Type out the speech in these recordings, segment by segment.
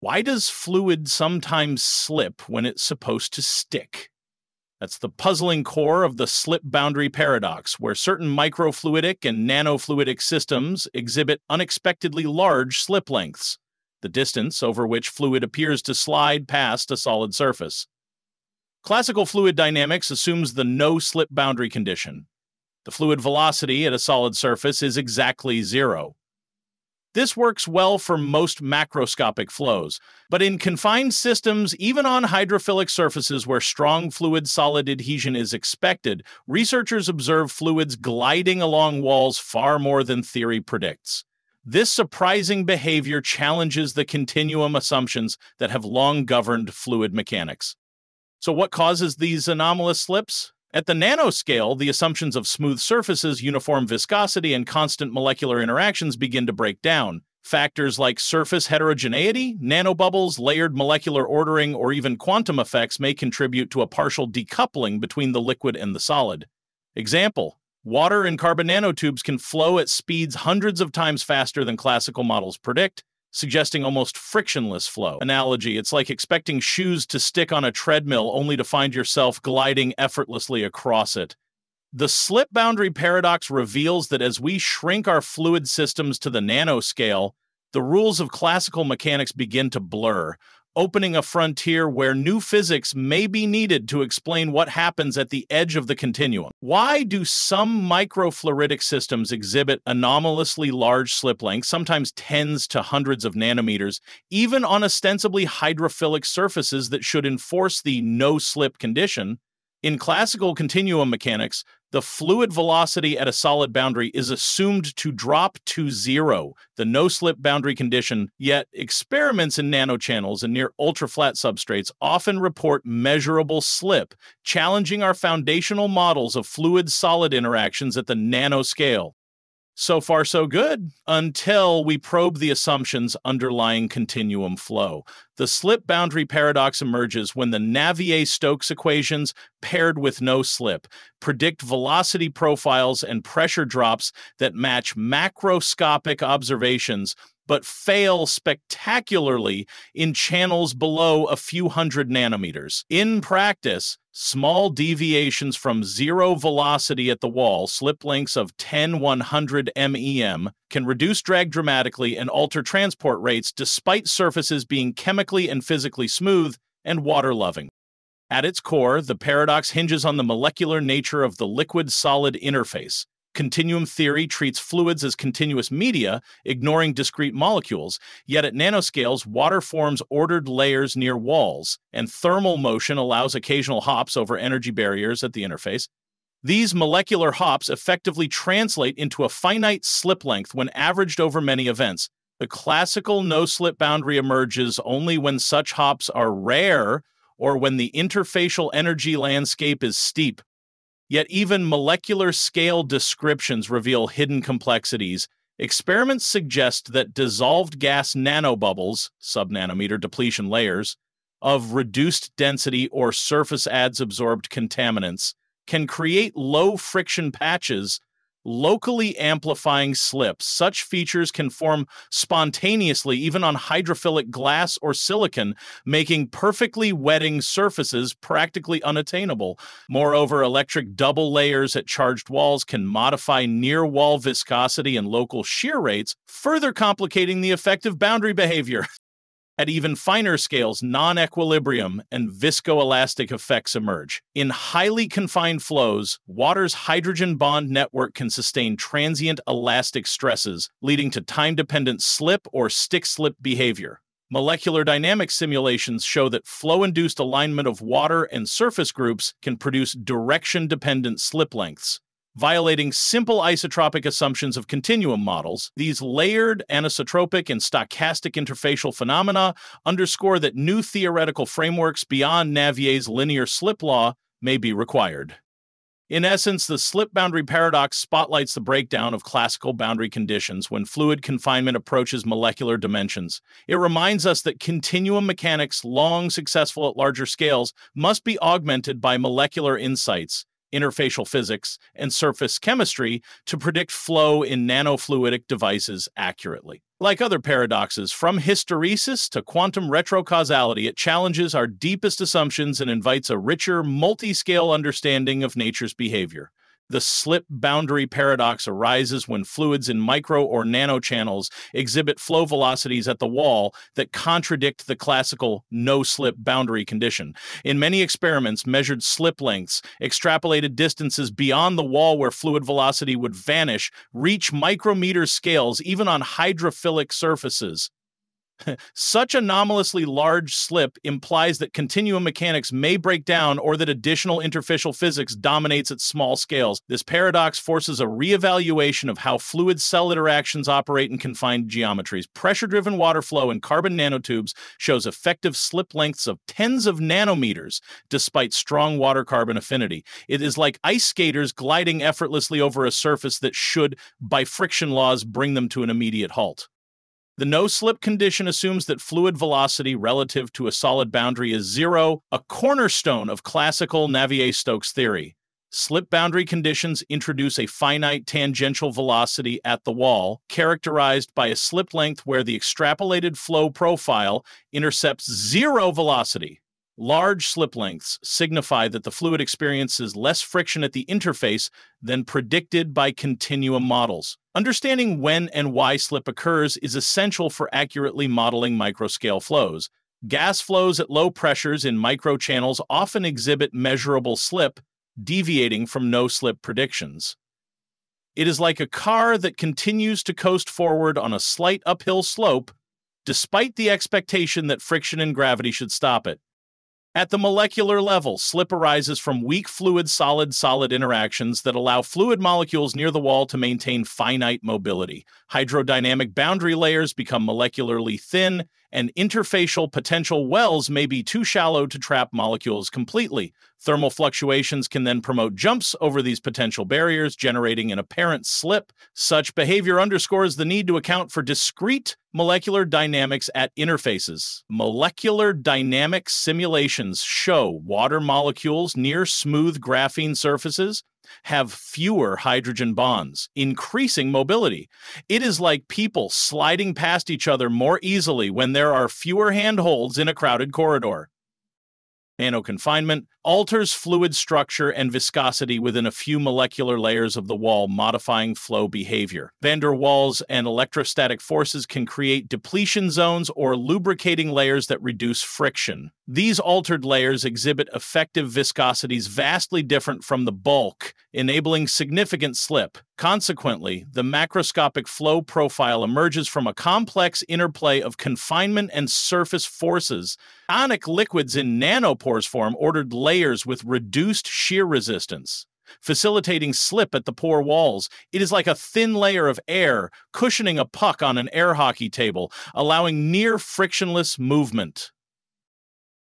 Why does fluid sometimes slip when it's supposed to stick? That's the puzzling core of the slip boundary paradox, where certain microfluidic and nanofluidic systems exhibit unexpectedly large slip lengths, the distance over which fluid appears to slide past a solid surface. Classical fluid dynamics assumes the no slip boundary condition. The fluid velocity at a solid surface is exactly zero. This works well for most macroscopic flows, but in confined systems, even on hydrophilic surfaces where strong fluid solid adhesion is expected, researchers observe fluids gliding along walls far more than theory predicts. This surprising behavior challenges the continuum assumptions that have long governed fluid mechanics. So, what causes these anomalous slips? At the nanoscale, the assumptions of smooth surfaces, uniform viscosity, and constant molecular interactions begin to break down. Factors like surface heterogeneity, nanobubbles, layered molecular ordering, or even quantum effects may contribute to a partial decoupling between the liquid and the solid. Example Water in carbon nanotubes can flow at speeds hundreds of times faster than classical models predict, suggesting almost frictionless flow. Analogy it's like expecting shoes to stick on a treadmill only to find yourself gliding effortlessly across it. The slip boundary paradox reveals that as we shrink our fluid systems to the nanoscale, the rules of classical mechanics begin to blur, opening a frontier where new physics may be needed to explain what happens at the edge of the continuum. Why do some microfluidic systems exhibit anomalously large slip lengths, sometimes tens to hundreds of nanometers, even on ostensibly hydrophilic surfaces that should enforce the no slip condition? In classical continuum mechanics, the fluid velocity at a solid boundary is assumed to drop to zero, the no slip boundary condition, yet experiments in nanochannels and near ultraflat substrates often report measurable slip, challenging our foundational models of fluid solid interactions at the nanoscale. So far, so good, until we probe the assumptions underlying continuum flow. The slip boundary paradox emerges when the Navier Stokes equations, paired with no slip, predict velocity profiles and pressure drops that match macroscopic observations but fail spectacularly in channels below a few hundred nanometers. In practice, small deviations from zero velocity at the wall, slip lengths of 10 100 MEM, can reduce drag dramatically and alter transport rates despite surfaces being chemically and physically smooth and water loving. At its core, the paradox hinges on the molecular nature of the liquid solid interface. Continuum theory treats fluids as continuous media, ignoring discrete molecules, yet at nanoscales, water forms ordered layers near walls, and thermal motion allows occasional hops over energy barriers at the interface. These molecular hops effectively translate into a finite slip length when averaged over many events. The classical no slip boundary emerges only when such hops are rare or when the interfacial energy landscape is steep. Yet even molecular scale descriptions reveal hidden complexities. Experiments suggest that dissolved gas nanobubbles, subnanometer depletion layers, of reduced density or surface adsorbed contaminants can create low friction patches locally amplifying slips. Such features can form spontaneously even on hydrophilic glass or silicon, making perfectly wetting surfaces practically unattainable. Moreover, electric double layers at charged walls can modify near wall viscosity and local shear rates, further complicating the effective boundary behavior. At even finer scales, non equilibrium and viscoelastic effects emerge. In highly confined flows, water's hydrogen bond network can sustain transient elastic stresses, leading to time dependent slip or stick slip behavior. Molecular dynamics simulations show that flow induced alignment of water and surface groups can produce direction dependent slip lengths. Violating simple isotropic assumptions of continuum models, these layered anisotropic and stochastic interfacial phenomena underscore that new theoretical frameworks beyond Navier's linear slip law may be required. In essence, the slip boundary paradox spotlights the breakdown of classical boundary conditions when fluid confinement approaches molecular dimensions. It reminds us that continuum mechanics, long successful at larger scales, must be augmented by molecular insights interfacial physics, and surface chemistry to predict flow in nanofluidic devices accurately. Like other paradoxes, from hysteresis to quantum retrocausality, it challenges our deepest assumptions and invites a richer, multi scale understanding of nature's behavior. The slip boundary paradox arises when fluids in micro or nanochannels exhibit flow velocities at the wall that contradict the classical no slip boundary condition. In many experiments, measured slip lengths, extrapolated distances beyond the wall where fluid velocity would vanish, reach micrometer scales even on hydrophilic surfaces. Such anomalously large slip implies that continuum mechanics may break down or that additional interfacial physics dominates at small scales. This paradox forces a reevaluation of how fluid cell interactions operate in confined geometries. Pressure driven water flow in carbon nanotubes shows effective slip lengths of tens of nanometers despite strong water carbon affinity. It is like ice skaters gliding effortlessly over a surface that should, by friction laws, bring them to an immediate halt. The no slip condition assumes that fluid velocity relative to a solid boundary is zero, a cornerstone of classical Navier Stokes theory. Slip boundary conditions introduce a finite tangential velocity at the wall, characterized by a slip length where the extrapolated flow profile intercepts zero velocity. Large slip lengths signify that the fluid experiences less friction at the interface than predicted by continuum models. Understanding when and why slip occurs is essential for accurately modeling microscale flows. Gas flows at low pressures in microchannels often exhibit measurable slip, deviating from no slip predictions. It is like a car that continues to coast forward on a slight uphill slope, despite the expectation that friction and gravity should stop it. At the molecular level, slip arises from weak fluid solid solid interactions that allow fluid molecules near the wall to maintain finite mobility. Hydrodynamic boundary layers become molecularly thin, and interfacial potential wells may be too shallow to trap molecules completely. Thermal fluctuations can then promote jumps over these potential barriers, generating an apparent slip. Such behavior underscores the need to account for discrete molecular dynamics at interfaces. Molecular dynamic simulations show water molecules near smooth graphene surfaces have fewer hydrogen bonds, increasing mobility. It is like people sliding past each other more easily when there are fewer handholds in a crowded corridor. Nano confinement alters fluid structure and viscosity within a few molecular layers of the wall, modifying flow behavior. Van der Waals and electrostatic forces can create depletion zones or lubricating layers that reduce friction. These altered layers exhibit effective viscosities vastly different from the bulk, enabling significant slip. Consequently, the macroscopic flow profile emerges from a complex interplay of confinement and surface forces. Ionic liquids in nanopores form ordered layers with reduced shear resistance, facilitating slip at the pore walls. It is like a thin layer of air cushioning a puck on an air hockey table, allowing near frictionless movement.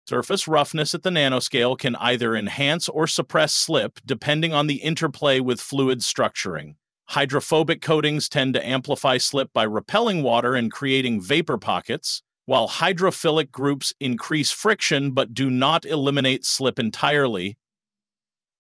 Surface roughness at the nanoscale can either enhance or suppress slip depending on the interplay with fluid structuring. Hydrophobic coatings tend to amplify slip by repelling water and creating vapor pockets, while hydrophilic groups increase friction but do not eliminate slip entirely,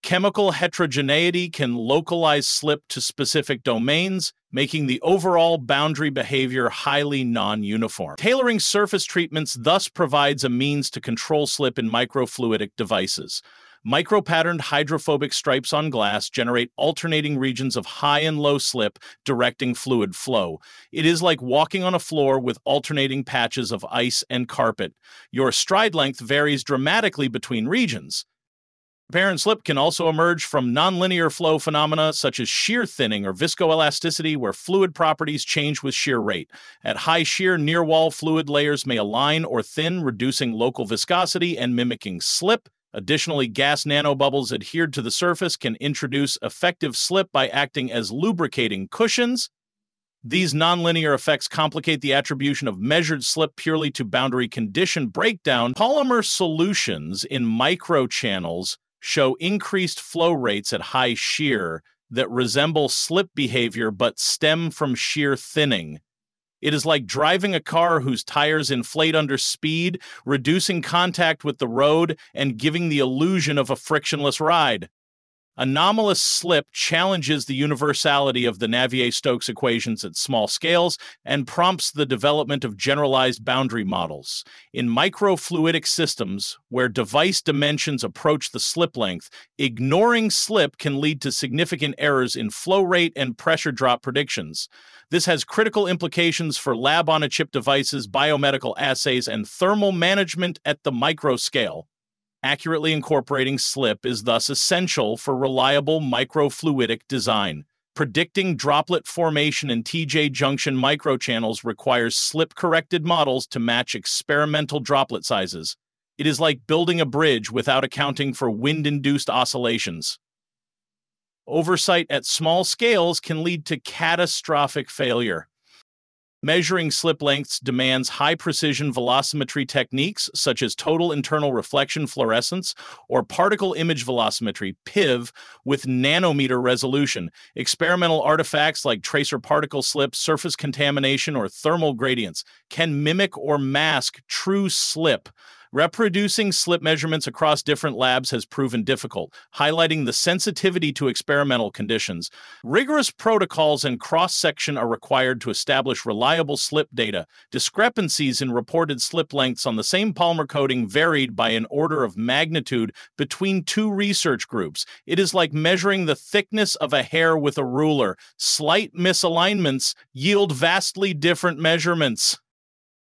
chemical heterogeneity can localize slip to specific domains, making the overall boundary behavior highly non-uniform. Tailoring surface treatments thus provides a means to control slip in microfluidic devices. Micro-patterned hydrophobic stripes on glass generate alternating regions of high and low slip, directing fluid flow. It is like walking on a floor with alternating patches of ice and carpet. Your stride length varies dramatically between regions. Apparent slip can also emerge from nonlinear flow phenomena such as shear thinning or viscoelasticity, where fluid properties change with shear rate. At high shear, near wall fluid layers may align or thin, reducing local viscosity and mimicking slip. Additionally, gas nanobubbles adhered to the surface can introduce effective slip by acting as lubricating cushions. These nonlinear effects complicate the attribution of measured slip purely to boundary condition breakdown. Polymer solutions in microchannels show increased flow rates at high shear that resemble slip behavior but stem from shear thinning. It is like driving a car whose tires inflate under speed, reducing contact with the road and giving the illusion of a frictionless ride. Anomalous slip challenges the universality of the Navier-Stokes equations at small scales and prompts the development of generalized boundary models. In microfluidic systems, where device dimensions approach the slip length, ignoring slip can lead to significant errors in flow rate and pressure drop predictions. This has critical implications for lab-on-a-chip devices, biomedical assays, and thermal management at the microscale. Accurately incorporating slip is thus essential for reliable microfluidic design. Predicting droplet formation in TJ junction microchannels requires slip-corrected models to match experimental droplet sizes. It is like building a bridge without accounting for wind-induced oscillations. Oversight at small scales can lead to catastrophic failure. Measuring slip lengths demands high precision velocimetry techniques such as total internal reflection fluorescence or particle image velocimetry PIV with nanometer resolution. Experimental artifacts like tracer particle slip, surface contamination, or thermal gradients can mimic or mask true slip Reproducing slip measurements across different labs has proven difficult, highlighting the sensitivity to experimental conditions. Rigorous protocols and cross section are required to establish reliable slip data. Discrepancies in reported slip lengths on the same polymer coating varied by an order of magnitude between two research groups. It is like measuring the thickness of a hair with a ruler. Slight misalignments yield vastly different measurements.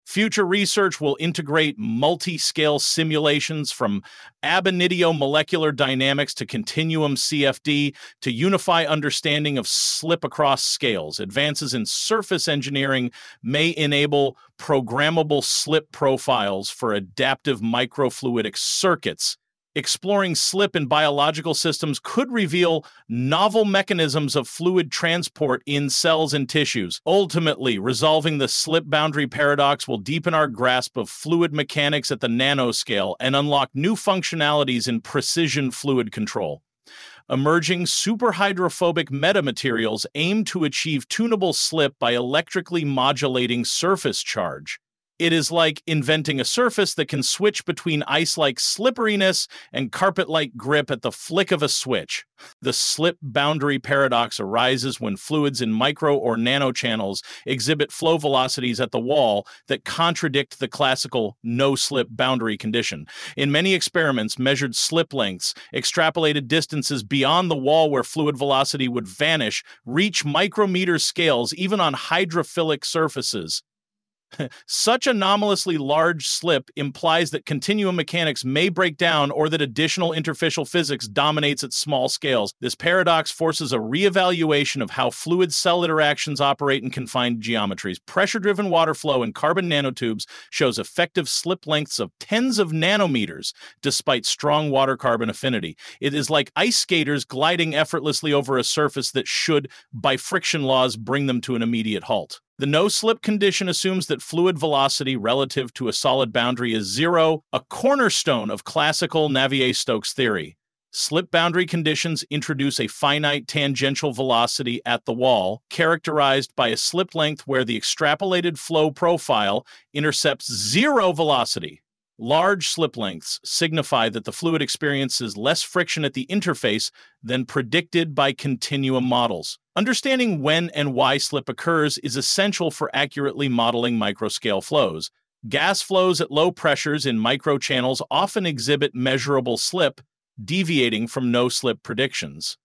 Future research will integrate multi scale simulations from ab initio molecular dynamics to continuum CFD to unify understanding of slip across scales. Advances in surface engineering may enable programmable slip profiles for adaptive microfluidic circuits exploring slip in biological systems could reveal novel mechanisms of fluid transport in cells and tissues. Ultimately, resolving the slip boundary paradox will deepen our grasp of fluid mechanics at the nanoscale and unlock new functionalities in precision fluid control. Emerging superhydrophobic metamaterials aim to achieve tunable slip by electrically modulating surface charge. It is like inventing a surface that can switch between ice like slipperiness and carpet like grip at the flick of a switch. The slip boundary paradox arises when fluids in micro or nano channels exhibit flow velocities at the wall that contradict the classical no slip boundary condition. In many experiments, measured slip lengths, extrapolated distances beyond the wall where fluid velocity would vanish, reach micrometer scales even on hydrophilic surfaces. Such anomalously large slip implies that continuum mechanics may break down or that additional interfacial physics dominates at small scales. This paradox forces a reevaluation of how fluid cell interactions operate in confined geometries. Pressure driven water flow in carbon nanotubes shows effective slip lengths of tens of nanometers despite strong water carbon affinity. It is like ice skaters gliding effortlessly over a surface that should, by friction laws, bring them to an immediate halt. The no-slip condition assumes that fluid velocity relative to a solid boundary is zero, a cornerstone of classical Navier-Stokes theory. Slip boundary conditions introduce a finite tangential velocity at the wall, characterized by a slip length where the extrapolated flow profile intercepts zero velocity. Large slip lengths signify that the fluid experiences less friction at the interface than predicted by continuum models. Understanding when and why slip occurs is essential for accurately modeling microscale flows. Gas flows at low pressures in microchannels often exhibit measurable slip, deviating from no slip predictions.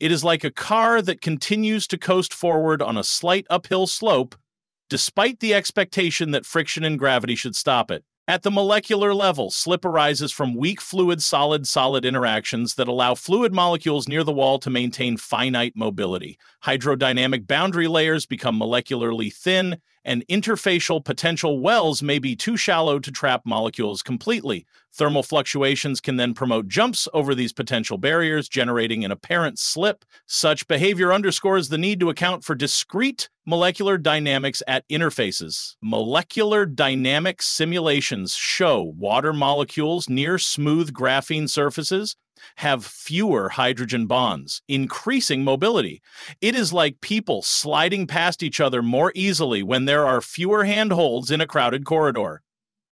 It is like a car that continues to coast forward on a slight uphill slope, despite the expectation that friction and gravity should stop it. At the molecular level, slip arises from weak fluid solid solid interactions that allow fluid molecules near the wall to maintain finite mobility. Hydrodynamic boundary layers become molecularly thin, and interfacial potential wells may be too shallow to trap molecules completely. Thermal fluctuations can then promote jumps over these potential barriers, generating an apparent slip. Such behavior underscores the need to account for discrete molecular dynamics at interfaces. Molecular dynamic simulations show water molecules near smooth graphene surfaces have fewer hydrogen bonds, increasing mobility. It is like people sliding past each other more easily when there are fewer handholds in a crowded corridor.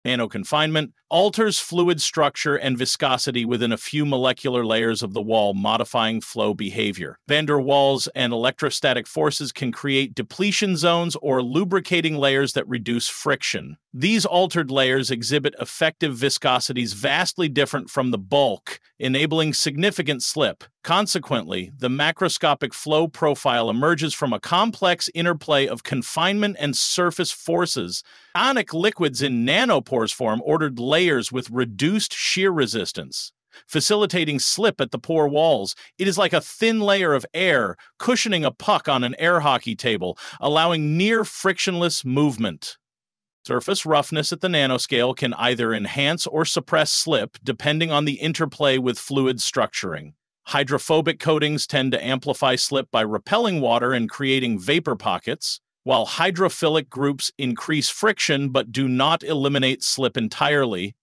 Nano confinement alters fluid structure and viscosity within a few molecular layers of the wall, modifying flow behavior. Van der Waals and electrostatic forces can create depletion zones or lubricating layers that reduce friction. These altered layers exhibit effective viscosities vastly different from the bulk, enabling significant slip. Consequently, the macroscopic flow profile emerges from a complex interplay of confinement and surface forces. Ionic liquids in nanopores form ordered layers with reduced shear resistance facilitating slip at the pore walls. It is like a thin layer of air cushioning a puck on an air hockey table, allowing near frictionless movement. Surface roughness at the nanoscale can either enhance or suppress slip depending on the interplay with fluid structuring. Hydrophobic coatings tend to amplify slip by repelling water and creating vapor pockets, while hydrophilic groups increase friction but do not eliminate slip entirely.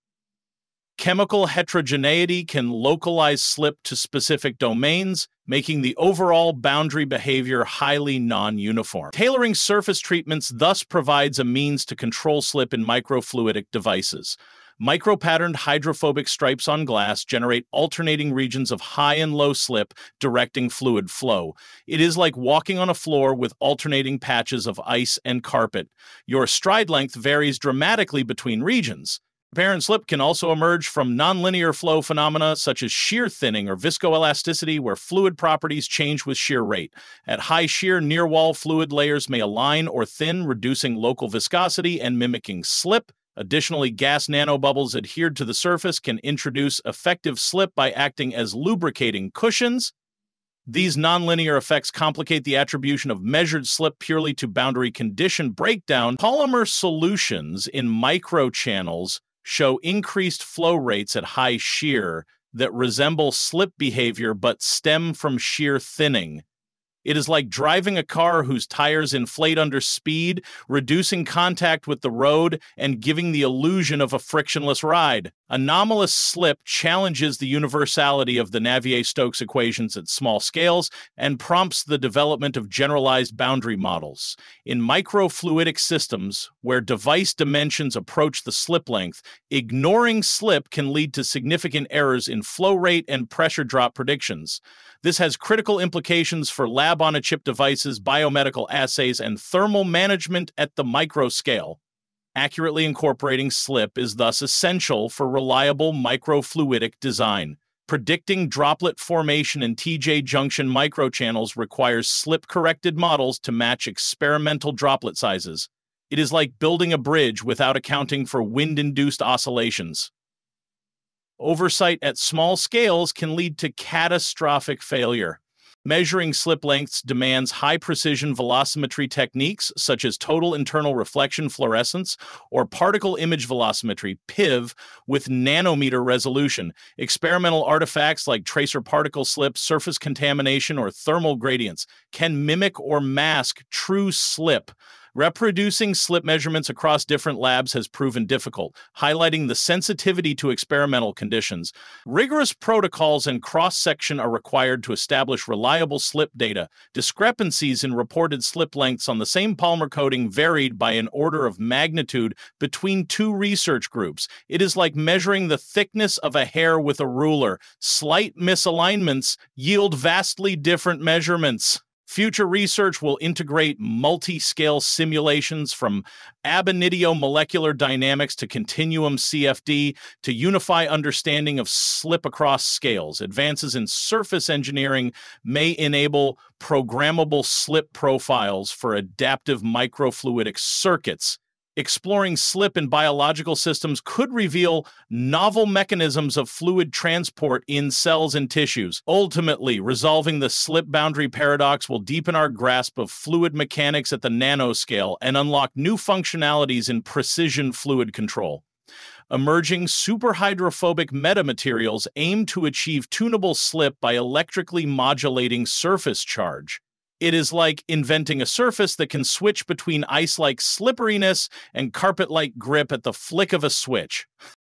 Chemical heterogeneity can localize slip to specific domains, making the overall boundary behavior highly non-uniform. Tailoring surface treatments thus provides a means to control slip in microfluidic devices. Micro-patterned hydrophobic stripes on glass generate alternating regions of high and low slip, directing fluid flow. It is like walking on a floor with alternating patches of ice and carpet. Your stride length varies dramatically between regions. Apparent slip can also emerge from nonlinear flow phenomena such as shear thinning or viscoelasticity, where fluid properties change with shear rate. At high shear, near wall fluid layers may align or thin, reducing local viscosity and mimicking slip. Additionally, gas nanobubbles adhered to the surface can introduce effective slip by acting as lubricating cushions. These nonlinear effects complicate the attribution of measured slip purely to boundary condition breakdown. Polymer solutions in microchannels show increased flow rates at high shear that resemble slip behavior but stem from shear thinning. It is like driving a car whose tires inflate under speed, reducing contact with the road and giving the illusion of a frictionless ride. Anomalous slip challenges the universality of the Navier-Stokes equations at small scales and prompts the development of generalized boundary models. In microfluidic systems, where device dimensions approach the slip length, ignoring slip can lead to significant errors in flow rate and pressure drop predictions. This has critical implications for lab on a chip devices, biomedical assays, and thermal management at the micro scale. Accurately incorporating slip is thus essential for reliable microfluidic design. Predicting droplet formation in TJ junction microchannels requires slip corrected models to match experimental droplet sizes. It is like building a bridge without accounting for wind induced oscillations. Oversight at small scales can lead to catastrophic failure. Measuring slip lengths demands high precision velocimetry techniques such as total internal reflection fluorescence or particle image velocimetry PIV with nanometer resolution. Experimental artifacts like tracer particle slip, surface contamination, or thermal gradients can mimic or mask true slip Reproducing slip measurements across different labs has proven difficult, highlighting the sensitivity to experimental conditions. Rigorous protocols and cross section are required to establish reliable slip data. Discrepancies in reported slip lengths on the same polymer coating varied by an order of magnitude between two research groups. It is like measuring the thickness of a hair with a ruler. Slight misalignments yield vastly different measurements. Future research will integrate multi scale simulations from ab initio molecular dynamics to continuum CFD to unify understanding of slip across scales. Advances in surface engineering may enable programmable slip profiles for adaptive microfluidic circuits exploring slip in biological systems could reveal novel mechanisms of fluid transport in cells and tissues. Ultimately, resolving the slip boundary paradox will deepen our grasp of fluid mechanics at the nanoscale and unlock new functionalities in precision fluid control. Emerging superhydrophobic metamaterials aim to achieve tunable slip by electrically modulating surface charge. It is like inventing a surface that can switch between ice like slipperiness and carpet like grip at the flick of a switch.